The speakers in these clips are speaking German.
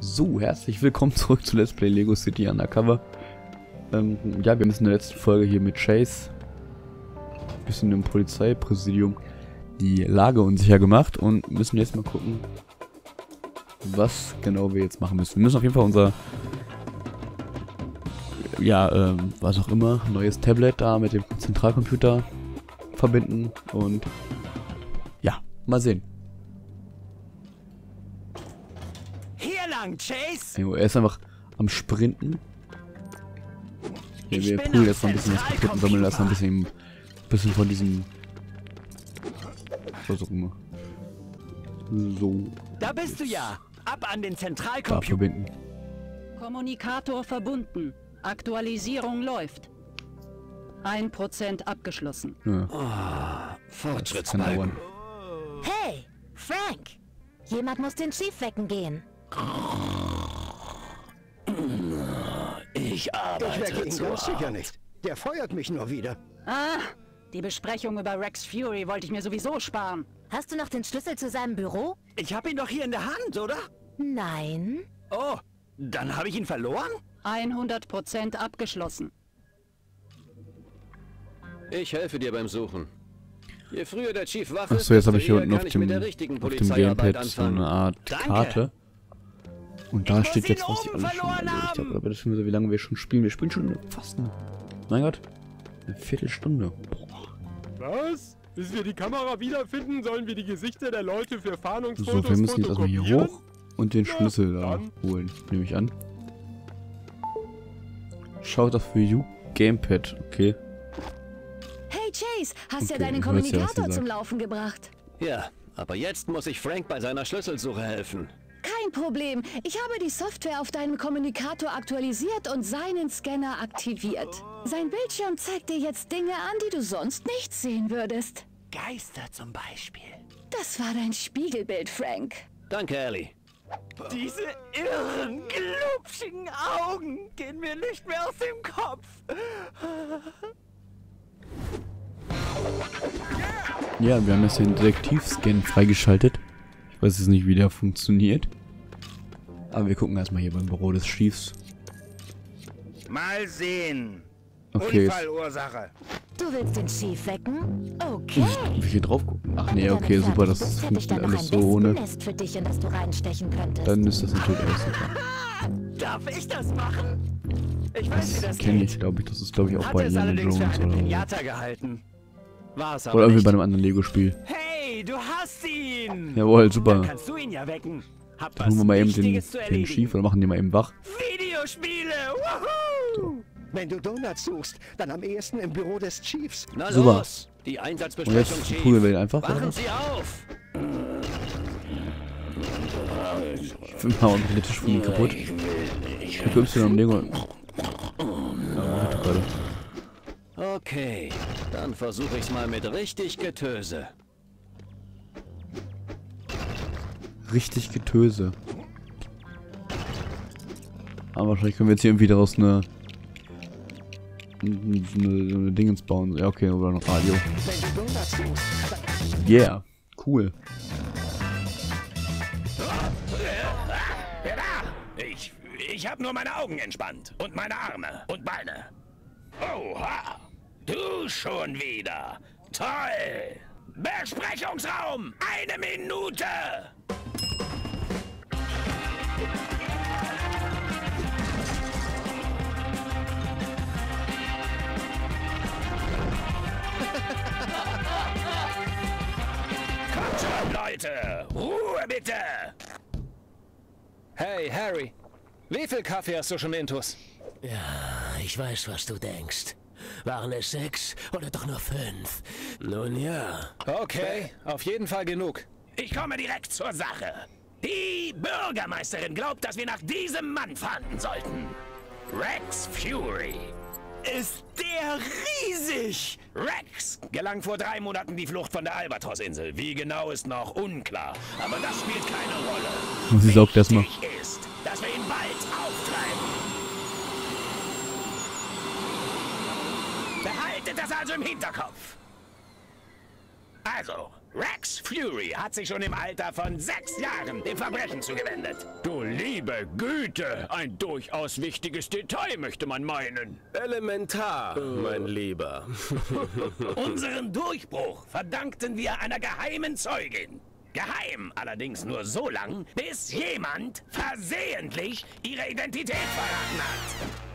So, herzlich willkommen zurück zu Let's Play Lego City Undercover. Ähm, ja, wir jetzt in der letzten Folge hier mit Chase bisschen im Polizeipräsidium die Lage unsicher gemacht und müssen jetzt mal gucken, was genau wir jetzt machen müssen. Wir müssen auf jeden Fall unser ja, ähm, was auch immer, neues Tablet da mit dem Zentralcomputer verbinden und ja, mal sehen. Lang, Chase! Jo, er ist einfach am Sprinten. Ja, wir poolen jetzt noch ein bisschen was kaputt und sammeln erstmal ein bisschen, bisschen von diesem. Was auch immer. So. Da bist du ja! Ab an den Zentralcomputer! verbinden. Kommunikator verbunden. Aktualisierung läuft. 1% abgeschlossen. Ja, kann Fortschrittsbalken. Hey, Frank! Jemand muss den Chief wecken gehen. Ich Ich arbeite wecke ihn zu ganz sicher nicht. Der feuert mich nur wieder. Ah, die Besprechung über Rex Fury wollte ich mir sowieso sparen. Hast du noch den Schlüssel zu seinem Büro? Ich hab ihn doch hier in der Hand, oder? Nein. Oh, dann habe ich ihn verloren? 100% abgeschlossen. Ich helfe dir beim Suchen. Je früher der Chief wach ist, Achso, jetzt habe ich hier unten auf ich dem, auf dem Gamepad so eine Art Danke. Karte. Und da Ich steht jetzt, was ich oben alles schon erledigt habe. Aber das wissen wir so, wie lange wir schon spielen. Wir spielen schon fast eine, mein Gott, eine Viertelstunde. Boah. Was? Bis wir die Kamera wiederfinden, sollen wir die Gesichter der Leute für Fahndungsfotos So, wir müssen jetzt erstmal hier hoch und den Schlüssel da holen, nehme ich an. Schaut auf für You Gamepad, okay. Hey Chase, hast ja Okay, deinen ja, sie Kommunikator zum sagt. Laufen gebracht. Ja, aber jetzt muss ich Frank bei seiner Schlüsselsuche helfen. Kein Problem. Ich habe die Software auf deinem Kommunikator aktualisiert und seinen Scanner aktiviert. Sein Bildschirm zeigt dir jetzt Dinge an, die du sonst nicht sehen würdest. Geister zum Beispiel. Das war dein Spiegelbild, Frank. Danke, Ellie. Diese irren, glubschigen Augen gehen mir nicht mehr aus dem Kopf. Ja, wir haben jetzt den Detektivscan freigeschaltet. Ich weiß jetzt nicht, wie der funktioniert. Aber wir gucken erstmal hier beim Büro des Chiefs. Mal sehen. Okay, Unfallursache. Du willst den Chief wecken? Okay. will ich hier drauf gucken? Ach nee, okay, super, das funktioniert alles so ohne. Wespennest für dich, in das du reinstechen könntest. Dann ist das natürlich alles super. Darf ich das machen? Ich weiß, wie Das das kenne ich, glaube ich. Das ist, glaube ich, auch Hatte bei Indiana Jones oder so. Gehalten. War es aber Oder irgendwie nicht. bei einem anderen Lego-Spiel. Hey, du hast ihn! Jawohl, Dann super. kannst du ihn ja wecken. Hab Dann holen wir mal eben den, den erledigen. Chief oder machen den mal eben wach. Videospiele! Woohoo! Wenn du Donuts suchst, dann am ehesten im Büro des Chiefs. Na Super. los, die Und Einsatzbesprechung, jetzt Chief. prügeln wir den einfach. Wachen was? Sie auf! Fünf Mal und der Tisch von ihm kaputt. Ich Y am Lego. Okay, dann versuche ich's mal mit richtig Getöse. Richtig Getöse. Aber wahrscheinlich können wir jetzt hier irgendwie daraus eine. eine, eine Dingens bauen. Ja, okay, oder ein Radio. Yeah, cool. Ich, ich habe nur meine Augen entspannt. Und meine Arme und Beine. Oha. Du schon wieder. Toll. Besprechungsraum. Eine Minute. Schon, Leute. Ruhe bitte. Hey, Harry. Wie viel Kaffee hast du schon intus? Ich weiß, was du denkst. Waren es sechs oder doch nur fünf? Nun ja. Okay, auf jeden Fall genug. Ich komme direkt zur Sache. Die Bürgermeisterin glaubt, dass wir nach diesem Mann fahnden sollten. Rex Fury. Ist der riesig! Rex gelang vor drei Monaten die Flucht von der Albatross-Insel. Wie genau ist noch unklar. Aber das spielt keine Rolle. Und sie saugt erstmal. Wichtig ist, dass wir ihn bald auftreiben. Behaltet das also im Hinterkopf. Also, Rex Fury hat sich schon im Alter von sechs Jahren dem Verbrechen zugewendet. Du liebe Güte, ein durchaus wichtiges Detail möchte man meinen. Elementar, mein Lieber. Unseren Durchbruch verdankten wir einer geheimen Zeugin. Geheim allerdings nur so lang, bis jemand versehentlich ihre Identität verraten hat.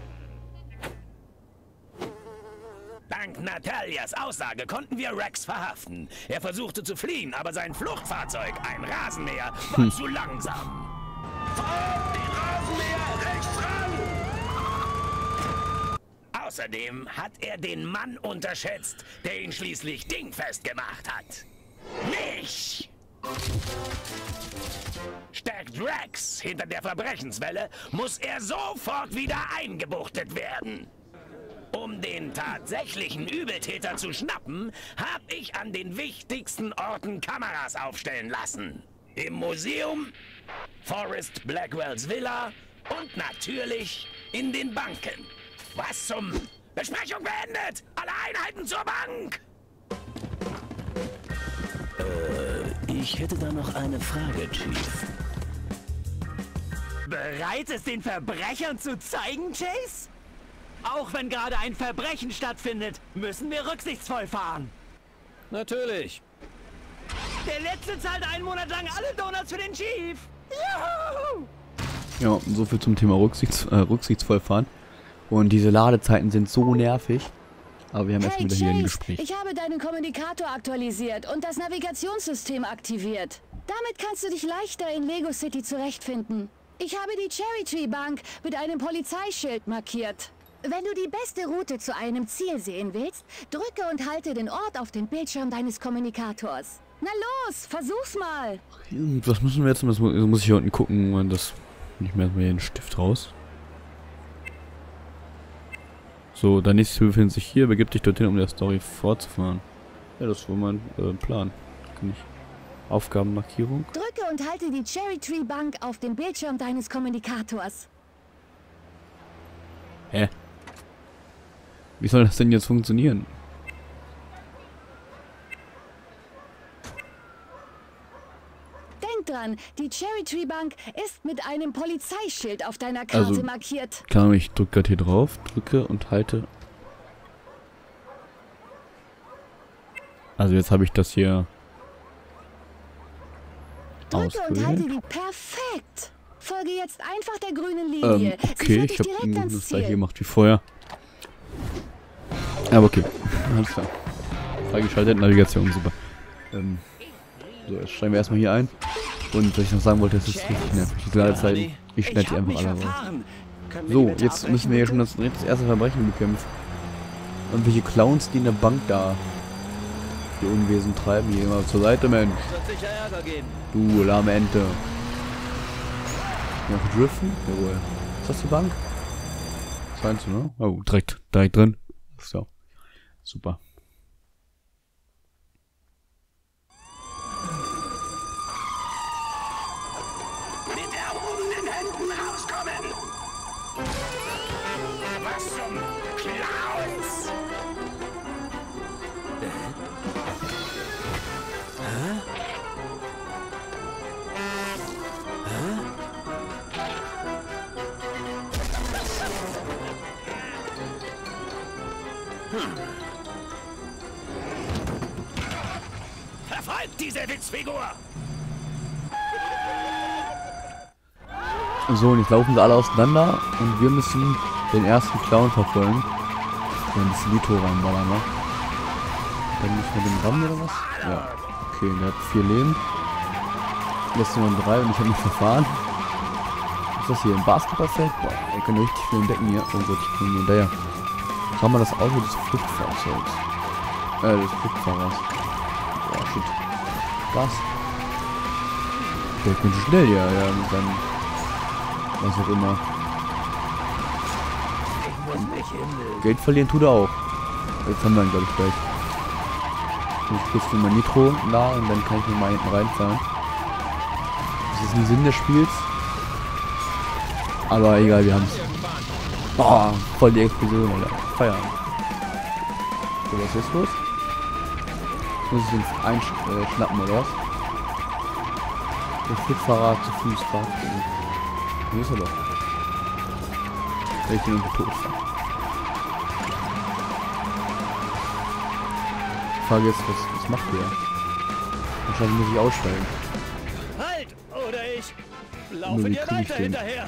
Dank Natalias Aussage konnten wir Rex verhaften. Er versuchte zu fliehen, aber sein Fluchtfahrzeug, ein Rasenmäher, war zu langsam. Auf den Rasenmäher rechts ran! Außerdem hat er den Mann unterschätzt, der ihn schließlich dingfest gemacht hat. Mich! Steckt Rex hinter der Verbrechenswelle, muss er sofort wieder eingebuchtet werden. Um den tatsächlichen Übeltäter zu schnappen, habe ich an den wichtigsten Orten Kameras aufstellen lassen. Im Museum, Forrest Blackwells Villa und natürlich in den Banken. Was zum... Besprechung beendet! Alle Einheiten zur Bank! Ich hätte da noch eine Frage, Chief. Bereit, es den Verbrechern zu zeigen, Chase? Auch wenn gerade ein Verbrechen stattfindet, müssen wir rücksichtsvoll fahren. Natürlich. Der Letzte zahlt einen Monat lang alle Donuts für den Chief. Juhu! Ja, so viel zum Thema Rücksichts äh, rücksichtsvoll fahren. Und diese Ladezeiten sind so nervig. Aber wir haben erstmal wieder hier ein Gespräch. ich habe deinen Kommunikator aktualisiert und das Navigationssystem aktiviert. Damit kannst du dich leichter in Lego City zurechtfinden. Ich habe die Cherry Tree Bank mit einem Polizeischild markiert. Wenn du die beste Route zu einem Ziel sehen willst, drücke und halte den Ort auf dem Bildschirm deines Kommunikators. Na los, versuch's mal. Was müssen wir jetzt? Das mu- muss ich hier unten gucken. und Das nicht mehr mal hier den Stift raus. So, dein nächstes Ziel befindet sich hier. Begib dich dorthin, um der Story fortzufahren. Ja, das war mein äh, Plan. Kann ich. Aufgabenmarkierung. Drücke und halte die Cherry Tree Bank auf dem Bildschirm deines Kommunikators. Hä? Wie soll das denn jetzt funktionieren? Denk dran, die Cherry Tree Bank ist mit einem Polizeischild auf deiner Karte Also- markiert. Ahnung, ich drücke gerade hier drauf, drücke und halte. Also jetzt habe ich das hier Drücke und halte die. Perfekt! Folge jetzt einfach der grünen Linie. Ähm, okay, ich habe das gleiche gemacht wie vorher. Aber okay, alles klar. Freigeschaltet, Navigation, super. Ähm, so, jetzt steigen wir erstmal hier ein. Und was ich noch sagen wollte, es ist richtig nervig. Die Ladezeiten, ich schneide die einfach alle raus. So, die jetzt müssen wir bitte? schon das, das erste Verbrechen bekämpfen. Und welche Clowns, die in der Bank da ihr Unwesen treiben. Hier mal zur Seite, Mensch. Du lahme Ente. Noch driften? Jawohl. Ist das die Bank? Scheint so, ne? Oh, direkt, direkt drin. So. Super. Mit erhobenen Händen rauskommen! Was zum Clowns? Verfolgt diese Witzfigur! So, und jetzt laufen sie alle auseinander und wir müssen den ersten Clown verfolgen. Dann das Lito reinballern, ne? Dann müssen wir den rammen oder was? Ja. Okay, der hat vier Leben. Jetzt nur drei und ich habe mich verfahren. Ist das hier? Ein Basketballfeld? Boah, wir können richtig viel entdecken hier. Oh Gott, ich bin hinterher. Schau mal das Auto des Fluchtfahrzeugs. Äh, des Fluchtfahrers. Boah, shit. Was? Der ist ganz schnell, ja, ja, mit seinem was auch immer. Geld verlieren tut er auch. Jetzt haben wir ihn, glaube ich, gleich. Ich kurz für mein Nitro da und dann kann ich mir mal hinten reinfahren. Das ist ein Sinn des Spiels. Aber egal, wir haben's. Oh, voll die Explosion, Alter. Feierabend. So, was ist los? Muss ich den einschnappen, oder was? So Flugfahrrad, zu Fuß, Fahrrad. Hier ist er doch. Ich bin unter tot. Die Frage ist, was, was macht der? Wahrscheinlich muss ich aussteigen. Halt! Oder ich laufe wie dir ich weiter den? hinterher.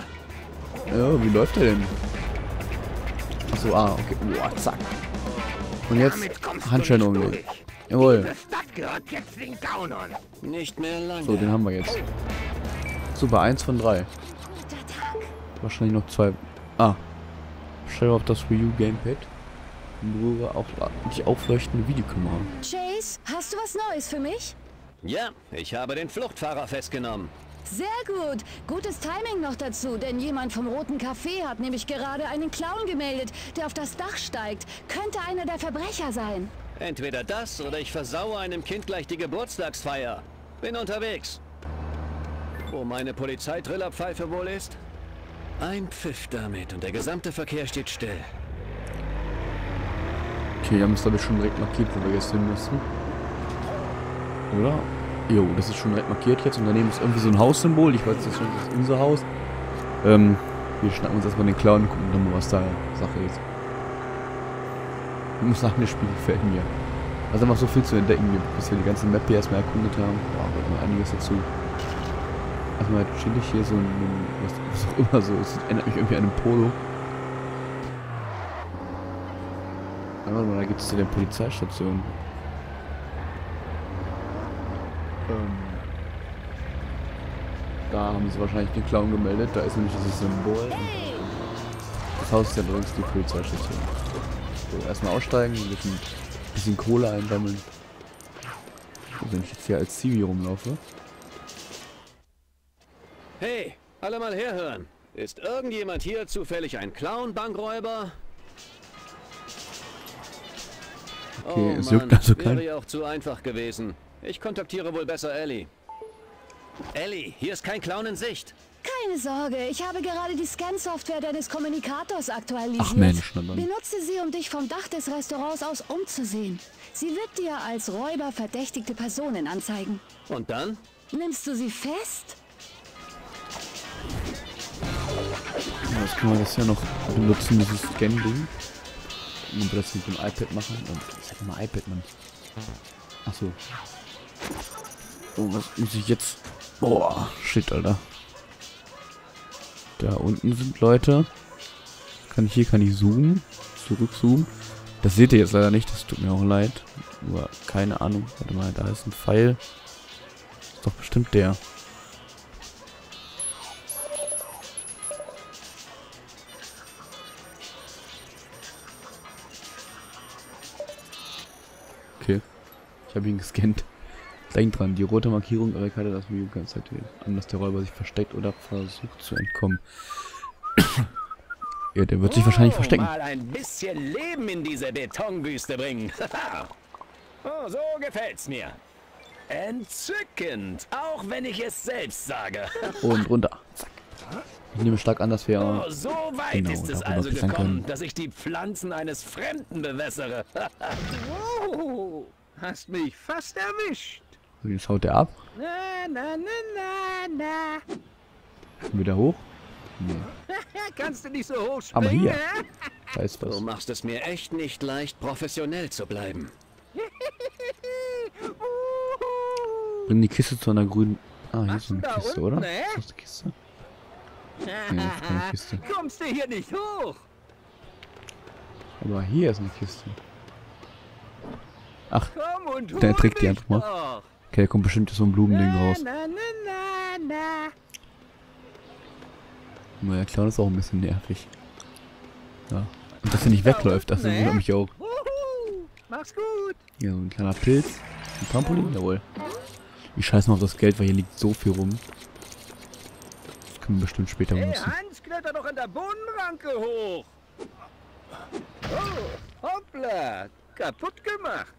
Ja, wie läuft der denn? Achso, ah, okay. Boah, zack. Und jetzt Handschein umlegen. Jawohl. So, den haben wir jetzt. Super, eins von drei. Wahrscheinlich noch zwei. Ah. Stelle auf das Wii U Gamepad. Berühre auch die aufleuchtende Videokamera. Chase, hast du was Neues für mich? Ja, ich habe den Fluchtfahrer festgenommen. Sehr gut. Gutes Timing noch dazu, denn jemand vom Roten Café hat nämlich gerade einen Clown gemeldet, der auf das Dach steigt. Könnte einer der Verbrecher sein. Entweder das oder ich versaue einem Kind gleich die Geburtstagsfeier. Bin unterwegs. Wo meine Polizeitrillerpfeife wohl ist? Ein Pfiff damit und der gesamte Verkehr steht still. Okay, wir haben es glaube ich schon direkt markiert, wo wir jetzt hin müssen. Oder? Jo, das ist schon direkt markiert jetzt und daneben ist irgendwie so ein Haussymbol. Ich weiß das schon, das ist unser Haus. Ähm, wir schnappen uns erstmal den Clown und gucken dann mal, was da Sache ist. Ich muss sagen, das Spiel gefällt mir. Also einfach so viel zu entdecken, bis wir die ganze Map hier erstmal erkundet haben. Boah, wird noch einiges dazu. Erstmal chillig hier so ein, was, was auch immer so. Das erinnert mich irgendwie an einen Polo. Warte mal, da gibt es ja eine Polizeistation. Da haben sie wahrscheinlich den Clown gemeldet. Da ist nämlich dieses Symbol. Das Haus ist ja übrigens die Polizeistation. So, erstmal aussteigen, ein bisschen, bisschen Kohle einsammeln. So, wenn ich jetzt hier als Zivi rumlaufe. Hey, alle mal herhören. Ist irgendjemand hier zufällig ein Clown-Bankräuber? Okay, oh es juckt also wäre kein- ja auch zu einfach gewesen. Ich kontaktiere wohl besser Ellie. Ellie, hier ist kein Clown in Sicht. Keine Sorge, ich habe gerade die Scan-Software deines Kommunikators aktualisiert. Ach Mensch, na dann. Benutze sie, um dich vom Dach des Restaurants aus umzusehen. Sie wird dir als Räuber verdächtigte Personen anzeigen. Und dann? Nimmst du sie fest? Ja, jetzt können wir das ja noch benutzen, dieses Scan-Ding. Und das mit dem iPad machen. Und ich sag mal iPad, Mann. Achso. Oh, was muss ich jetzt... Boah, shit, Alter. Da unten sind Leute. Kann ich hier kann ich zoomen. Zurückzoomen. Das seht ihr jetzt leider nicht, das tut mir auch leid. Nur keine Ahnung. Warte mal, da ist ein Pfeil. Ist doch bestimmt der. Okay. Ich habe ihn gescannt. Denk dran, die rote Markierung ihrer Karte das Video ganz Zeit an, dass der Räuber sich versteckt oder versucht zu entkommen. ja, der wird sich wahrscheinlich verstecken. Mal ein bisschen Leben in diese Betonwüste bringen. oh, so gefällt's mir. Entzückend, auch wenn ich es selbst sage. Und runter. Zack. Ich nehme stark an, dass wir... Oh, so weit Genau, ist es also gekommen, können. dass ich die Pflanzen eines Fremden bewässere. Oh, hast mich fast erwischt. So, jetzt haut der ab. Na, na, na, na, na. Wieder hoch. Nee. Kannst du nicht so hoch Aber springen? hier. hä? Da ist Du was. machst es mir echt nicht leicht, professionell zu bleiben. Bring die Kiste zu einer grünen... Ah, hier ist so eine du Kiste, unten, oder? Ist das eine Kiste? Nee, das ist keine Kiste. Kommst du hier nicht hoch? Aber hier ist eine Kiste. Ach, Der trägt die einfach mal. Okay, da kommt bestimmt so ein Blumending raus. Na, na, na, na. Nur der Clown ist auch ein bisschen nervig. Ja. Und dass er nicht wegläuft, das wundert mich auch. Mach's gut. Hier so ein kleiner Pilz. Ein Trampolin, jawohl. Ich scheiß mal auf das Geld, weil hier liegt so viel rum. Das können wir bestimmt später Hey, benutzen. Hans, kletter doch an der Bodenranke hoch. Oh, hoppla. Kaputt gemacht.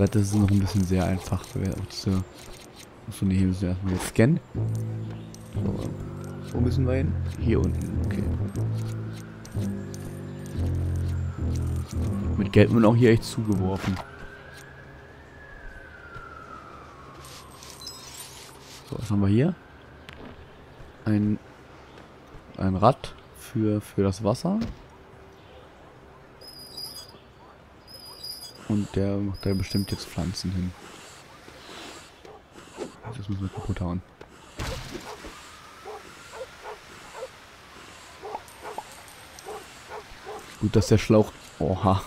Gerade das ist noch ein bisschen sehr einfach. Achso, ne, hier müssen wir erstmal jetzt scannen. Aber wo müssen wir hin? Hier unten, okay. Mit Geld wird man auch hier echt zugeworfen. So, was haben wir hier? Ein, ein Rad für, für das Wasser. Und der macht da bestimmt jetzt Pflanzen hin. Das müssen wir kaputt hauen. Gut, dass der Schlauch, oha,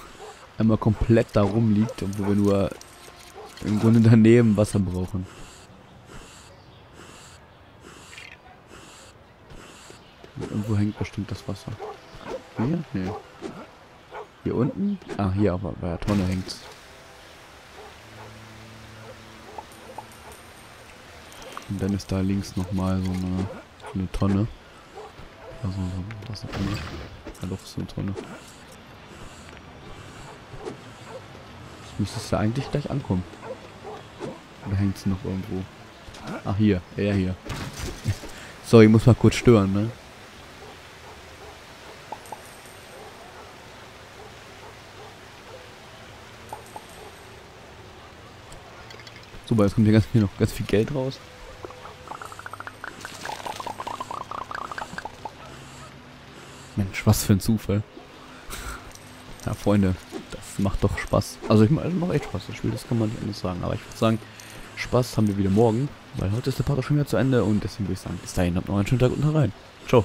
einmal komplett da rumliegt, obwohl wir nur im Grunde daneben Wasser brauchen. Irgendwo hängt bestimmt das Wasser. Hier? Nee. Hier unten? Ah, hier aber bei der Tonne hängt's. Und dann ist da links nochmal so eine, eine Tonne. Also, das ist eine Tonne. Ja, doch, ist eine Tonne. Müsste es ja eigentlich gleich ankommen. Oder hängt es noch irgendwo? Ach, hier. Er hier. Sorry, ich muss mal kurz stören, ne? Super, jetzt kommt hier, ganz, hier noch ganz viel Geld raus. Mensch, was für ein Zufall. Ja, Freunde, das macht doch Spaß. Also ich also macht echt Spaß, das Spiel, das kann man nicht anders sagen. Aber ich würde sagen, Spaß haben wir wieder morgen, weil heute ist der Part schon wieder zu Ende und deswegen würde ich sagen, bis dahin, habt noch einen schönen Tag und rein. Ciao.